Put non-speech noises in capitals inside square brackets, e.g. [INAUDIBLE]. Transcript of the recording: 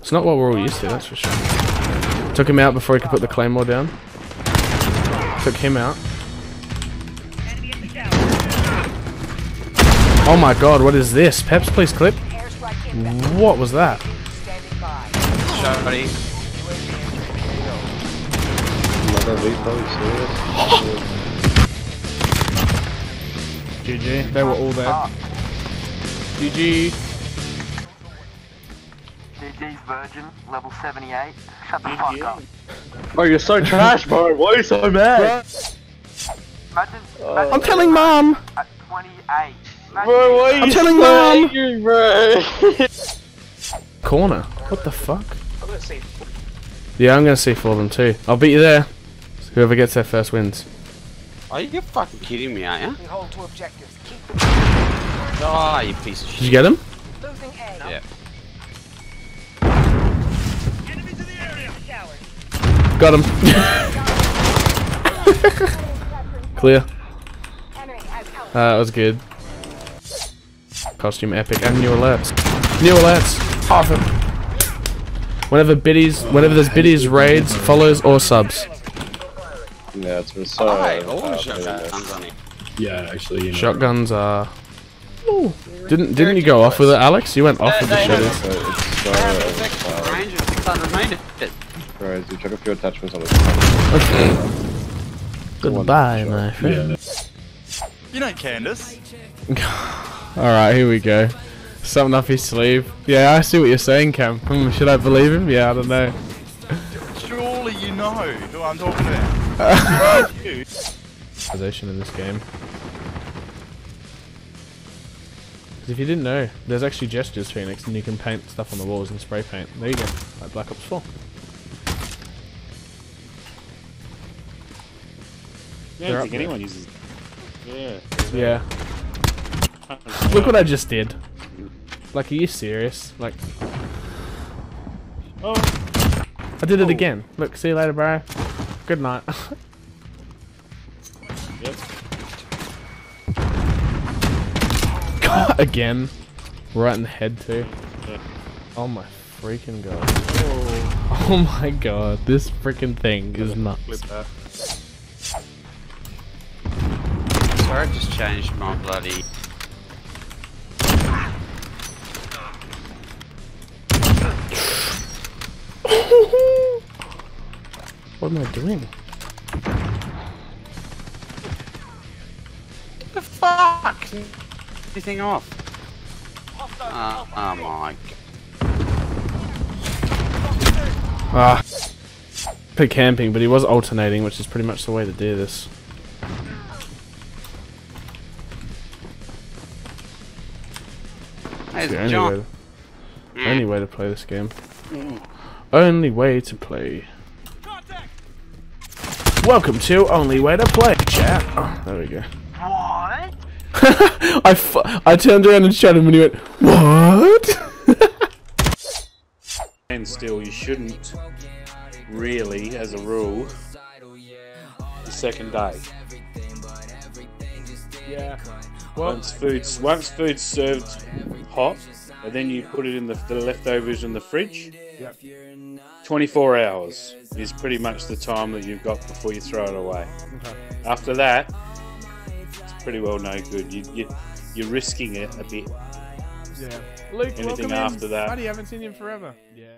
It's not what we're all used to, that's for sure. Took him out before he could put the claymore down. Took him out. Oh my god, what is this? Peps, please clip. What was that? GG, they were all there. GG. GG's Virgin, level 78. Shut the fuck up. Oh, you're so trash, bro. Why are you so mad? Imagine, Oh. imagine I'm telling mom! at 28. Imagine Bro, why are I'm you telling so Mom. angry, bro? [LAUGHS] Corner. What the fuck? Yeah, I'm gonna see for them too. I'll beat you there. Whoever gets there first wins. Are you fucking kidding me, aren't you? We hold two objectives. Keep Ah, you piece of shit. Did you get him? losing A. Yeah. Got him. Clear. Uh, that was good. Costume epic and new alerts. New alerts. Awesome. Whenever biddies, whenever there's biddies, raids, follows, or subs. Yeah, it's been so. Oh, hey, all the shotguns on it. Yeah, actually, you know. Shotguns are. Ooh. Didn't didn't you go off with it, Alex? You went off with the They- they- shitters. So it's so. They have an effective range of 600 meters. crazy. Check a few attachments on it. Goodbye, my friend. Yeah. You know Candace. [LAUGHS] Alright, here we go. Something up his sleeve. Yeah, I see what you're saying, Cam. Hmm, should I believe him? Yeah, I don't know. Surely you know who I'm talking about. you. Position in this game. 'Cause if you didn't know, there's actually gestures, Phoenix, and you can paint stuff on the walls and spray paint. There you go, like Black Ops 4. I They're don't up think there. anyone uses. Yeah. Yeah. Look what I just did. Like, are you serious? Like, Oh, I did it oh. again. Look, see you later, bro. Good night. [LAUGHS] yep. [LAUGHS] again. Right in the head, too. Yeah. Oh my freaking god. Oh, [LAUGHS] oh my god, this freaking thing is nuts. I just changed my bloody. [LAUGHS] What am I doing? the fuck? Anything off? Uh, oh my Ah. Put camping, but he was alternating, which is pretty much the way to do this. There's the only way, John. to, mm. only way to play this game. Only way to play. Welcome to Only Way to Play, chat. Oh, there we go. What? [LAUGHS] I, I turned around and shot him and he went, What? [LAUGHS] And still, you shouldn't really, as a rule, the second day. Yeah. Once food's once food's served hot, and then you put it in the, the leftovers in the fridge. 24 hours is pretty much the time that you've got before you throw it away. After that, it's pretty well no good. You, you, you're risking it a bit. Yeah. Luke, Anything welcome in. after that? Buddy, haven't seen him forever. Yeah.